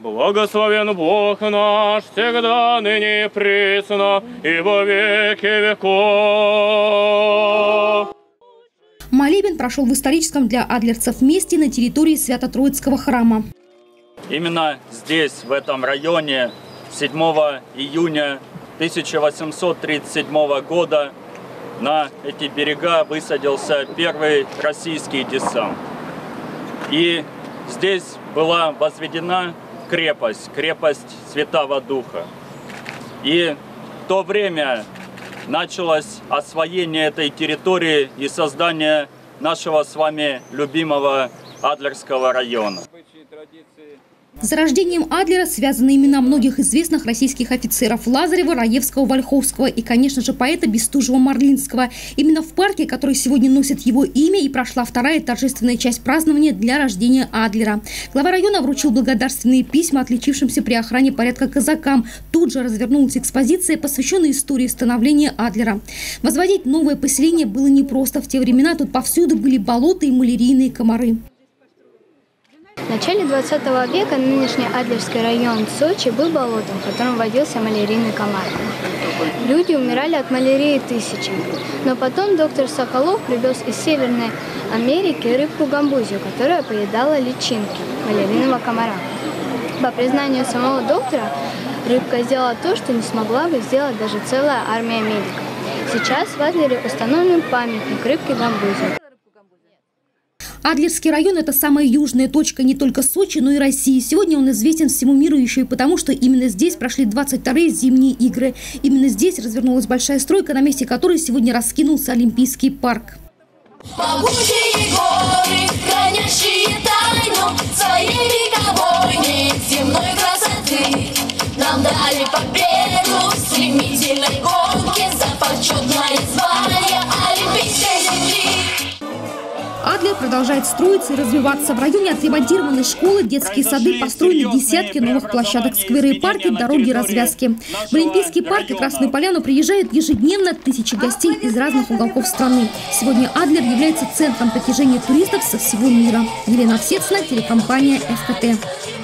Благословен Бог наш всегда, ныне и присно, и во веки веков. Молебен прошел в историческом для адлерцев месте на территории Свято-Троицкого храма. Именно здесь, в этом районе, 7 июня 1837 года на эти берега высадился первый российский десант. И здесь была возведена крепость, крепость Святого Духа. И в то время началось освоение этой территории и создание нашего с вами любимого Адлерского района. С зарождением Адлера связаны имена многих известных российских офицеров Лазарева, Раевского, Вольховского и, конечно же, поэта Бестужева-Марлинского. Именно в парке, который сегодня носит его имя, и прошла вторая торжественная часть празднования для рождения Адлера. Глава района вручил благодарственные письма отличившимся при охране порядка казакам. Тут же развернулась экспозиция, посвященная истории становления Адлера. Возводить новое поселение было непросто. В те времена тут повсюду были болота и малярийные комары. В начале 20 века нынешний Адлерский район Сочи был болотом, в котором водился малярийный комар. Люди умирали от малярии тысячами. Но потом доктор Соколов привез из Северной Америки рыбку гамбузию, которая поедала личинки малярийного комара. По признанию самого доктора, рыбка сделала то, что не смогла бы сделать даже целая армия медиков. Сейчас в Адлере установлен памятник рыбке гамбузию. Адлерский район – это самая южная точка не только Сочи, но и России. Сегодня он известен всему миру еще и потому, что именно здесь прошли 22-е зимние игры. Именно здесь развернулась большая стройка, на месте которой сегодня раскинулся Олимпийский парк. Могучие горы, хранящие тайну своей вековой земной красоты, нам дали победу в стремительной гонке за почетное звание продолжает строиться и развиваться. В районе отремонтированы школы, детские сады, построены десятки новых площадок, скверы и парки, дороги и развязки. В Олимпийский парк и Красную Поляну приезжают ежедневно тысячи гостей из разных уголков страны. Сегодня Адлер является центром притяжения туристов со всего мира. Елена Овсецина, телекомпания «ФКТ».